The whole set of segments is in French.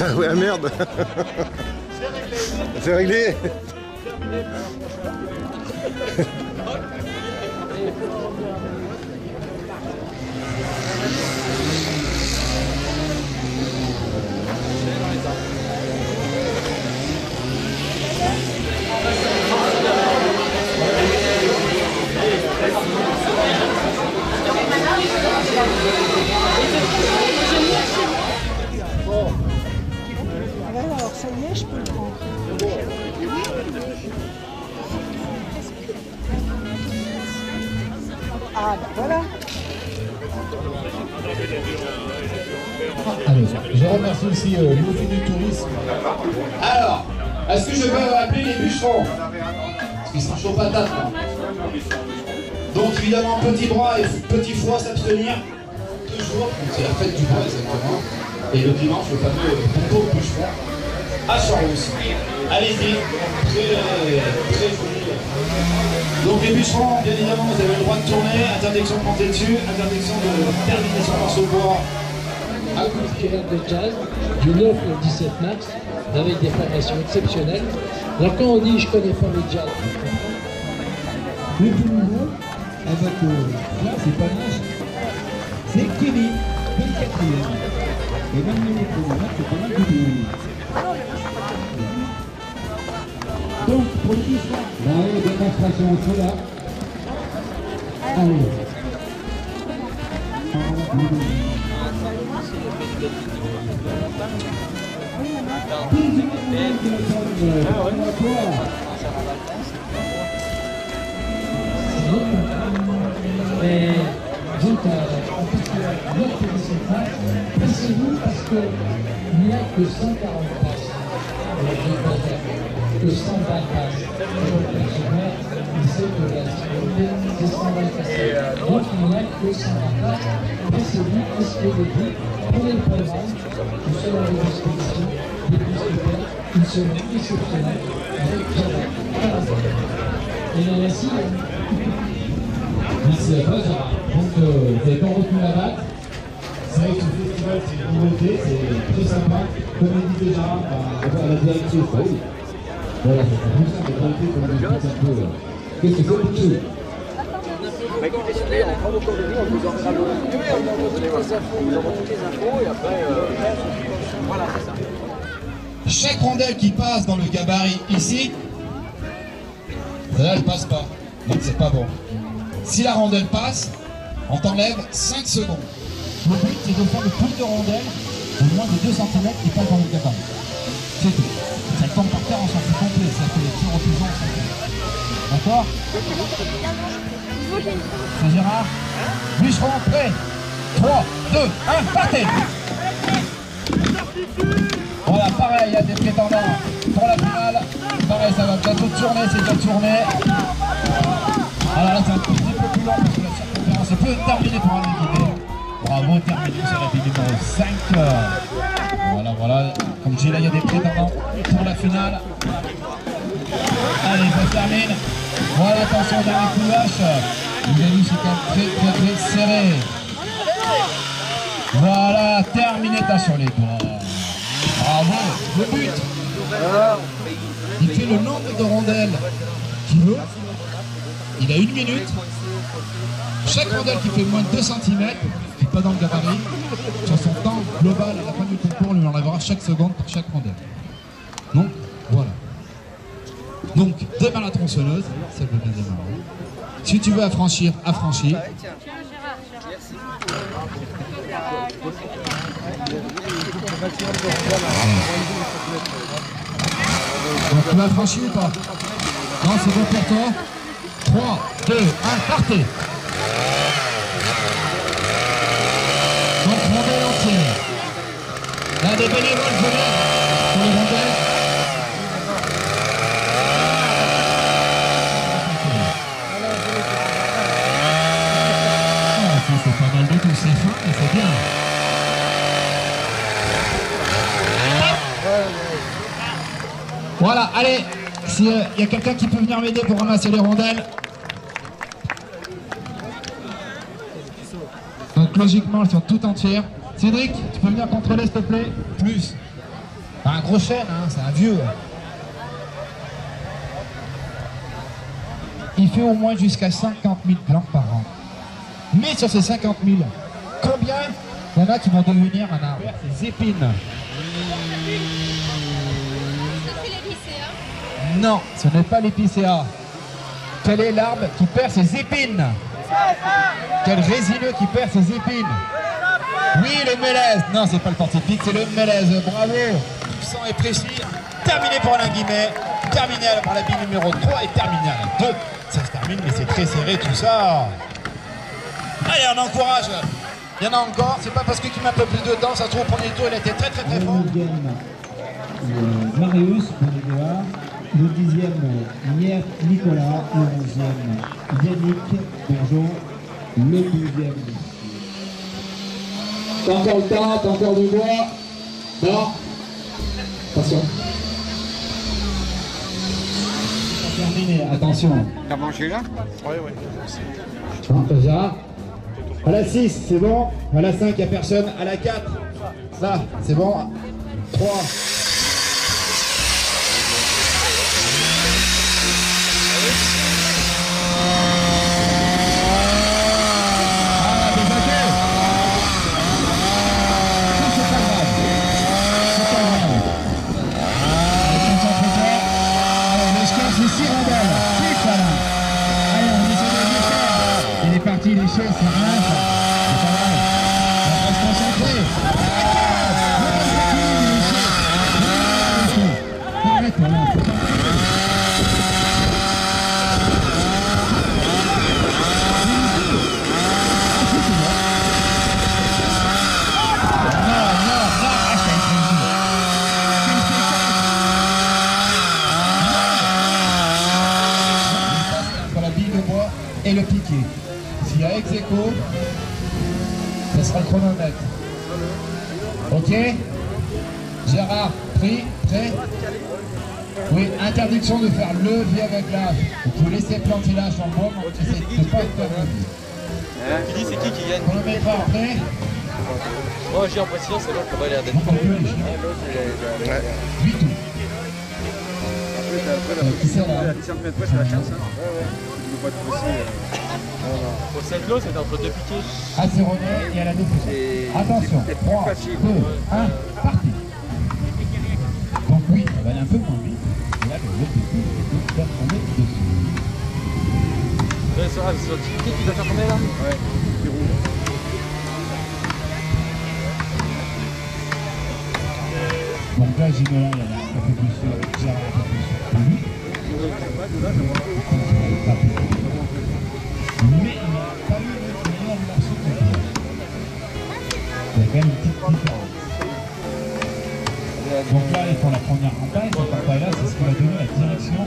Ah ouais, merde. C'est réglé. Alors, Je remercie aussi euh, l'Office du tourisme. Alors, est-ce que je peux appeler les bûcherons? Parce qu'ils sont chauds patates là. Donc évidemment, petit bras et petit foie s'abstenir. Toujours, c'est la fête du bois exactement. Et le dimanche, le fameux concours bûcheron à Charrousse. Allez-y, très, très joli. Donc les bûcherons, bien évidemment, vous avez le droit de tourner, interdiction de monter dessus, interdiction de terminer son morceau bois un festival de jazz du 9 au 17 mars avec des formations exceptionnelles. Alors quand on dit je connais pas le jazz, Le plus nouveau, avec euh, là, c'est pas nache, c'est Kevin, 24e. Et 20 minutes pour moi, c'est pas mal du tout. Donc, pour le petit soir, là, les démonstrations sont là. Allez. mais donc euh, fait, euh, notre festival, pressez-vous parce qu'il n'y a que 140 places. Euh, je ne peux faire que 120 places. Donc le personnel, il sait que la sécurité, c'est 120 places. Donc il n'y a que 120 places. Pressez-vous, inscrivez-vous, prenez le programme, nous sommes à vos dispositions, des discuteurs, une semaine exceptionnelle avec Java. Et merci. Merci à toi, Gérard. Donc, euh, vous n'avez pas retenu la date. C'est vrai que ce festival, c'est une nouveauté, c'est très sympa. Comme l'a dit déjà, à la directrice, bah oui. Voilà, c'est plus simple, un peu. Qu'est-ce que c'est pour tout Bah écoutez, si vous voulez, on prend vos coordonnées, on vous enverra le. Oui, on vous envoie toutes les infos, on vous envoie toutes les infos et après. euh, Voilà, c'est ça. Chaque rondelle qui passe dans le gabarit ici, là elle passe pas. Donc c'est pas bon. Si la rondelle passe, on t'enlève 5 secondes. Le but, c'est de faire le plus de rondelles de moins de 2 cm qui passent dans le gabarit. C'est tout. Ça tombe par terre, on s'en fout complet. Ça fait les tirs au pigeon. D'accord C'est Gérard Bûcheron, prêt 3, 2, 1, partez Voilà, pareil, il y a des prétendants pour la finale. Pareil, ça va bientôt tourner, c'est déjà tourné. Alors là, c'est un petit peu plus long parce que la circonférence est peu terminée pour un équipé. Bravo, terminé sur la vie numéro 5. Voilà. Comme je dis, là, il y a des prétendants pour la finale. Allez, ça termine. Voilà, attention, dernier coup de. Vous avez vu, c'est très, très, très serré. Voilà, terminé, t'as sur les doigts. Bravo, le but. Il fait le nombre de rondelles qu'il veut. Il a une minute. Chaque rondelle qui fait moins de 2 cm, qui n'est pas dans le gabarit, sur son temps global à la fin du concours, on lui enlèvera chaque seconde pour chaque rondelle. Donc, voilà. Donc, démarre la tronçonneuse, ça veut bien démarrer. Si tu veux affranchir, affranchis. Donc, tu m'as franchi ou pas? Non, c'est bon pour toi 3, 2, 1, partez Un des bénévoles pour les Ah, ça c'est pas c'est fin, c'est bien. Voilà, allez, s'il euh, y a quelqu'un qui peut venir m'aider pour ramasser les rondelles. Donc logiquement, elles sont toutes entières. Cédric, tu peux venir contrôler s'il te plaît Plus. Un gros chêne, hein, c'est un vieux. Il fait au moins jusqu'à 50 000 plants par an. Mais sur ces 50 000, combien il y en a qui vont devenir un arbre Ces épines. Non, ce n'est pas l'épicéa. Quel est l'arbre qui perd ses épines? Quel résineux qui perd ses épines? Oui, le mélèze. Non, c'est pas le porte-pique, c'est le mélèze. Bravo. Puissant et précis. Terminé pour Alain Guimet. Terminé par la bille numéro 3 et terminé à la 2. Ça se termine, mais c'est très serré tout ça. Allez, on encourage. Il y en a encore. C'est pas parce que tu mets un peu plus de temps. Ça se trouve, au premier tour, il était très très très Le fort. neuvième, euh, Marius. Le dixième, Nicolas. Le onzième, Yannick Bonjour. Le douzième, T'as encore le temps, t'as encore du bois. Non Attention. terminé. Attention. T'as mangé là? Hein, Gérard À la 6, c'est bon. À la 5, il n'y a personne. À la 4, ça, c'est bon. 3. Interdiction de faire levier avec l'âge. Vous pouvez laisser planter l'âge le essayez de ne pas être perdu. Qui dit c'est qui qui gagne Chronomètre prêt Moi j'ai l'impression c'est l'autre qui va l'air d'être. Encore mieux les chiens. 8 tout. Euh, qui c'est là Pour Saint-Cloud c'était entre deux piquets. À Céronnet et à la défense. Attention, 3, 2, 1, parti. Donc oui, ça va aller un peu moins Ouais, c'est qui faire là Ouais. Donc là, Ginola, il a un peu plus sûr, Gérard. Mais il n'a pas eu le meilleur morceau. Il y a quand même une petite différence. Donc là, ils font la première campagne. Cette campagne-là, c'est ce qui va donner la direction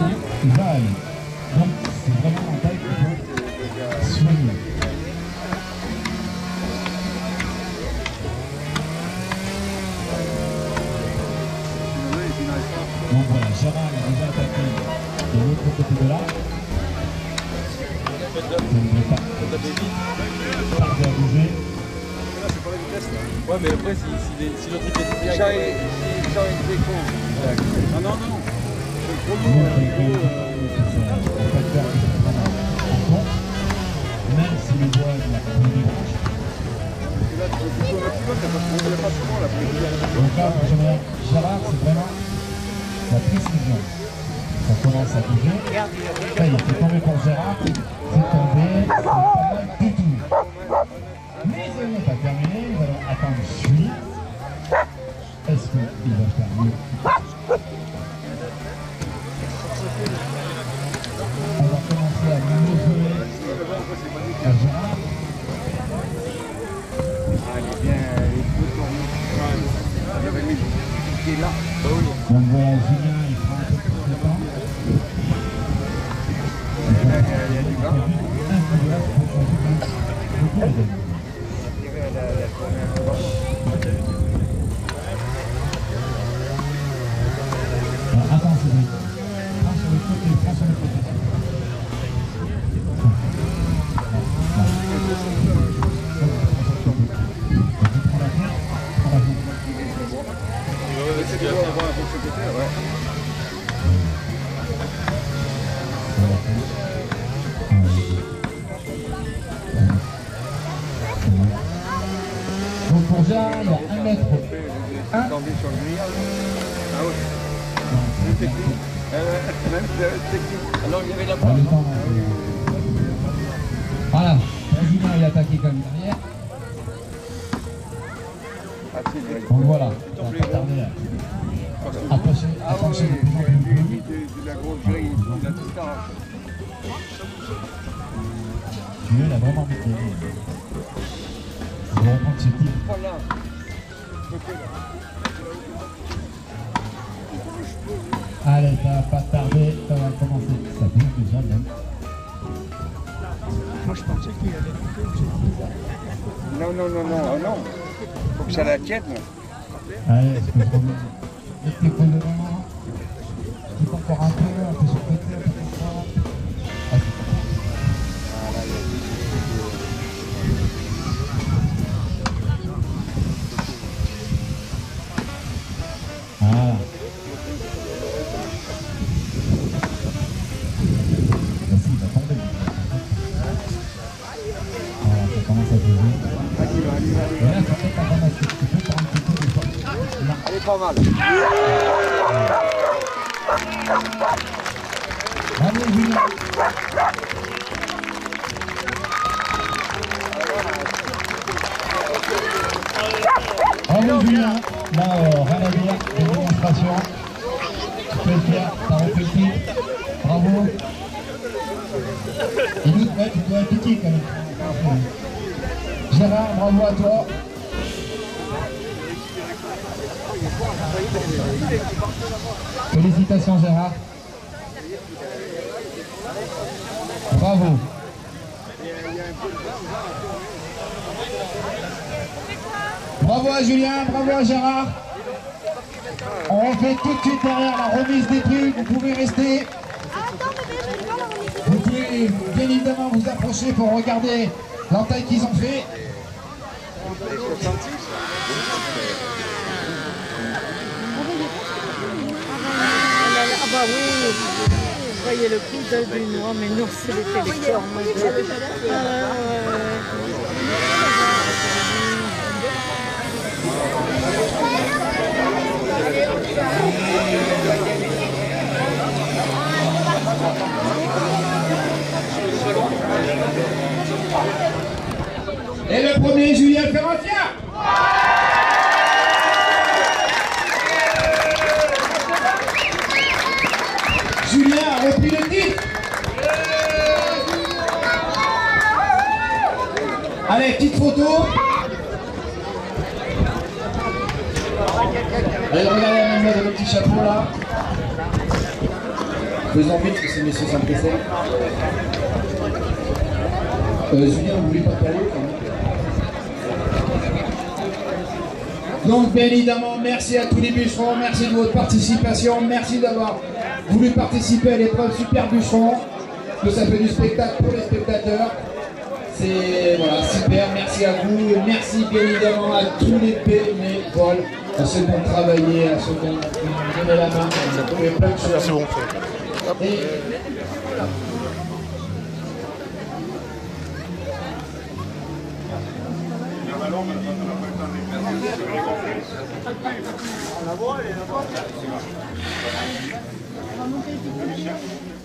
où il va aller. Donc, c'est vraiment campagne qu'il faut soigner. Donc voilà, Gérard a déjà attaqué de l'autre côté de l'arc. Ouais, mais après, si, si, l'autre piquet est et Jean et Déco. Non, non, non. Il est même qu'il faut prendre en compte. Même si le bois il a pas de branche. Donc là, pour Gérard, Gérard, c'est vraiment la précision. Ça commence à bouger. Est, c'est tombé pour Gérard. C'est tombé. Suite. Est-ce qu'il va faire mieux On va commencer à jouer à Gérard. Il est bien, il est tout tourné. J'avais mis le pied là. Donc voilà, Julien, il un peu. Il y a Donc mètre. Ah ouais. Technique. Alors il y avait la Voilà, il a attaqué comme derrière. Voilà, de la grosse grille, il a tout arraché. Tu veux, il a vraiment mis de Je vais reprendre. Allez, ça va pas tarder, ça va commencer. Ça bouge déjà même. Moi, je pensais qu'il allait c'est bizarre. Non, non, non, non, oh non. Faut que ça la tienne. Allez, je remets Mets tes coudes devant. Tu peux encore un peu, Refait le titre. Bravo. Gérard, bravo à toi. Félicitations Gérard. Bravo. Bravo à Julien, bravo à Gérard. On refait tout de suite derrière la remise des trucs, vous pouvez rester. Vous pouvez bien évidemment vous approcher pour regarder l'entaille qu'ils ont fait. Ah bah voyez le coup d'œil du noir, mais non, c'est les. Ah, ouais, ouais. Et le premier, Julien Ferrantia. Allez, petite photo. Allez, regardez la maman de le petit chapeau là. Faisons vite parce que ces messieurs pressés. Euh, Julien, vous voulez pas parler même Donc bien évidemment, merci à tous les bûcherons, merci de votre participation, merci d'avoir voulu participer à l'épreuve Super Bûcheron, que ça fait du spectacle pour les spectateurs. C'est merci à vous, et merci bien évidemment à tous les bénévoles, à ceux qui ont travaillé, à ceux qui ont donné la main, ça fait plein de choses. C'est bon. Et- On